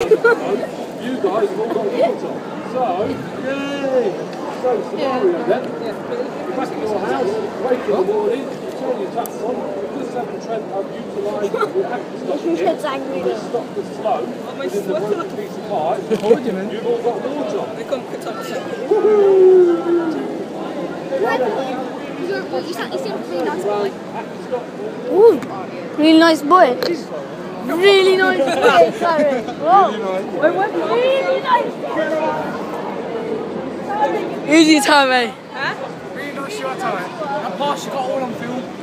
you guys have all got water. So, yay! So, scenario then. You're back at your house, wake in the morning, turn your taps on, because Severn Trent have utilised the aqueduct here, to stop the flow within the one piece of pipe, you've all got water. You sound, you seem really nice boy. Ooh, really nice boy. Really nice boy. Sorry. Whoa. Really nice. Easy time, eh? Really nice shot, time. That pass you got all on film.